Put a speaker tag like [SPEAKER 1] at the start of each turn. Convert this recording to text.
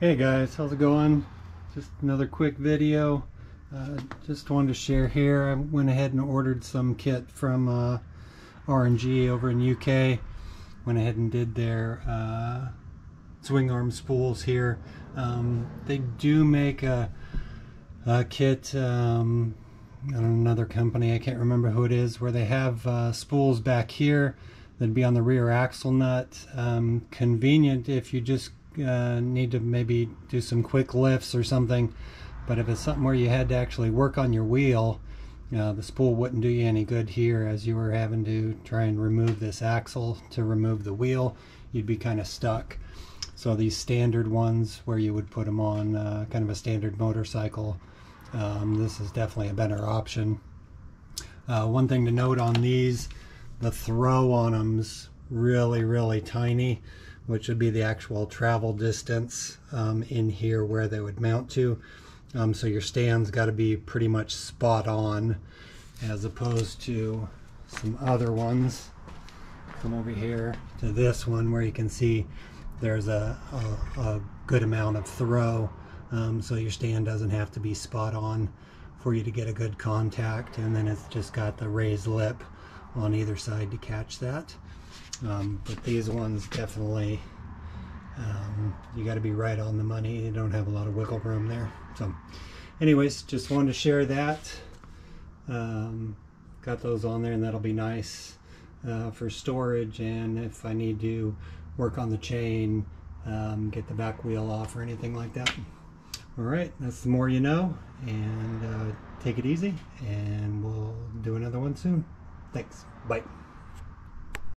[SPEAKER 1] Hey guys, how's it going? Just another quick video. Uh, just wanted to share here. I went ahead and ordered some kit from uh, R&G over in UK. Went ahead and did their uh, swing arm spools here. Um, they do make a, a kit, um, another company, I can't remember who it is, where they have uh, spools back here that'd be on the rear axle nut. Um, convenient if you just uh, need to maybe do some quick lifts or something. But if it's something where you had to actually work on your wheel, uh, the spool wouldn't do you any good here as you were having to try and remove this axle to remove the wheel. You'd be kind of stuck. So these standard ones where you would put them on uh, kind of a standard motorcycle, um, this is definitely a better option. Uh, one thing to note on these, the throw on them's really, really tiny which would be the actual travel distance um, in here where they would mount to. Um, so your stand's got to be pretty much spot on as opposed to some other ones. Come over here to this one where you can see there's a, a, a good amount of throw um, so your stand doesn't have to be spot on for you to get a good contact and then it's just got the raised lip on either side to catch that. Um, but these ones definitely, um, you got to be right on the money. You don't have a lot of wiggle room there. So anyways, just wanted to share that. Um, got those on there and that'll be nice uh, for storage and if I need to work on the chain, um, get the back wheel off or anything like that. All right, that's the more you know and uh, take it easy and we'll do another one soon. Thanks. Bye.